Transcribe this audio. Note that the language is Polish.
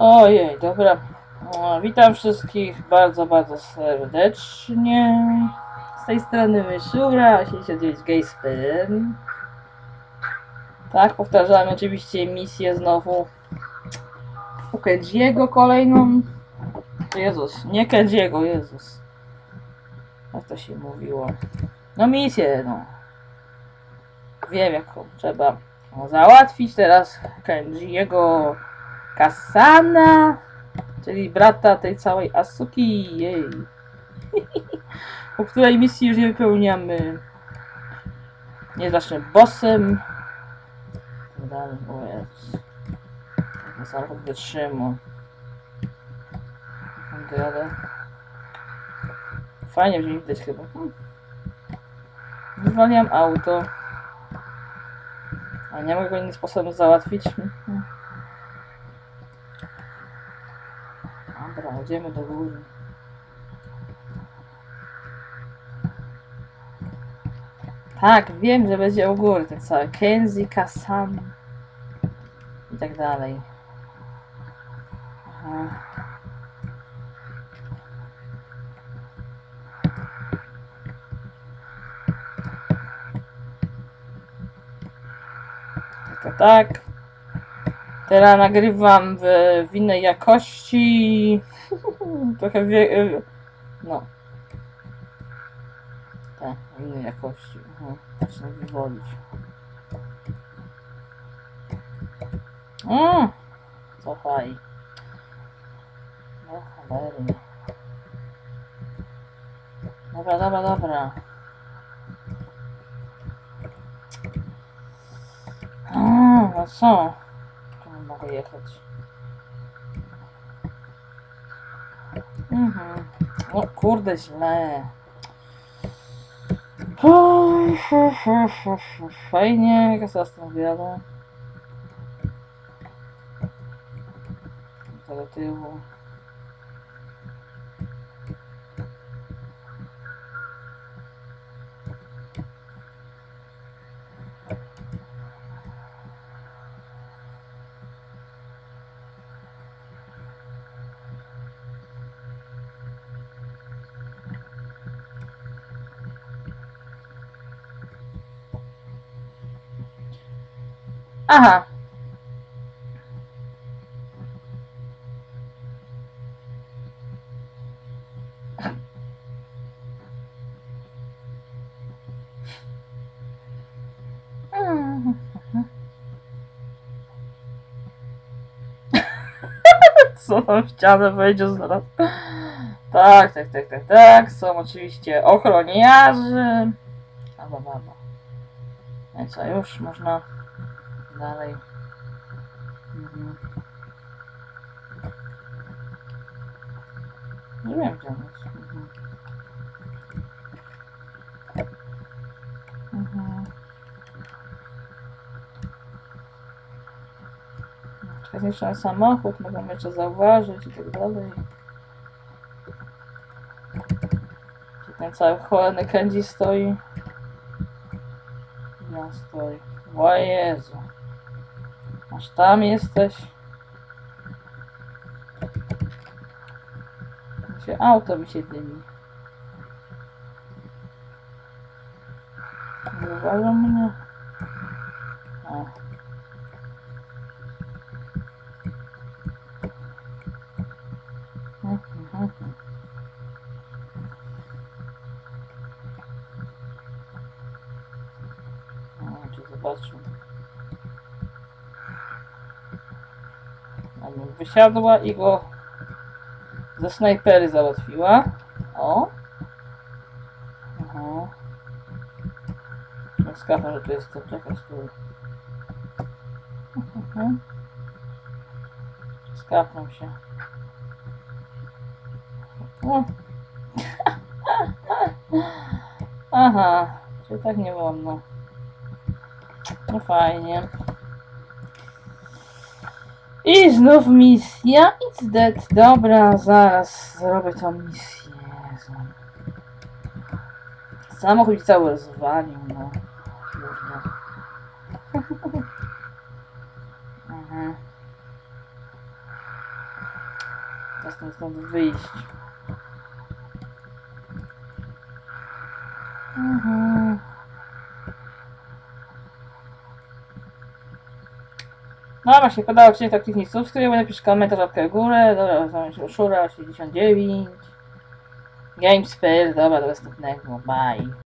Ojej, dobra. Witam wszystkich bardzo, bardzo serdecznie. Z tej strony Myszura, 89 Gaysperm. Tak, powtarzamy oczywiście misję znowu u Kenjiego kolejną. Jezus, nie Kenjiego, Jezus. Jak to się mówiło? No misję, no. Wiem jaką trzeba załatwić teraz Kenjiego Kasana, czyli brata tej całej Asuki, jej. po której misji już nie wypełniamy. Nie zacznę bossem. Dalej, o Jezus. Samochód wytrzymał. Fajnie brzmi widać chyba. Wywaliam auto. A nie mogę go innym sposobem załatwić. Hmm. Dobra, idziemy do góry. Tak, wiem, że będzie u góry ten cały Kenzie, Kasan i tak dalej. Aha. To tak. Teraz nagrywam w, w innej jakości. Trochę wie, No. Tak, innej jakości. Zacznę wywolić. Mm. Cofaj. No cholery. Dobra, dobra, dobra. A, no co? Tu. Mhm. O kurde, źle. Fajnie, jak ja sobie zastanawiałem. To do tyłu. Aha. Co tam w ścianę zaraz? Tak, tak, tak, tak, tak. Są oczywiście ochroniarze. Baba, baba. No co, już można dalej. Mhm. Nie wiem gdzie on jest. Mhm. Mhm. Samochód, mogą jeszcze zauważyć i tak dalej. Tu ten cały cholerny Kenji stoi. Ja stoi. O Jezu. Aż tam jesteś. Gdzie auto mi się dymi. Zauważą mnie? O. Mhm, mhm. Zobaczmy. Wysiadła i go ze snajpery załatwiła. O. Aha. Skapam, że tu jest to. Czekaj, stój. Mhm. Skapnął się. O. Aha, czyli tak nie wolno. No fajnie. I znów misja. It's dead. Dobra, zaraz zrobię tą misję. Jezu. Samochód cały rozwalił, no. Kurde. Mhm. Trzeba stąd, stąd wyjść. Mhm. No właśnie, podobał Ci się to kliknij subskrybuj, napisz komentarz łapkę w górę, dobra, nazywam się Uszura69 Gamespell, dobra, do następnego, bye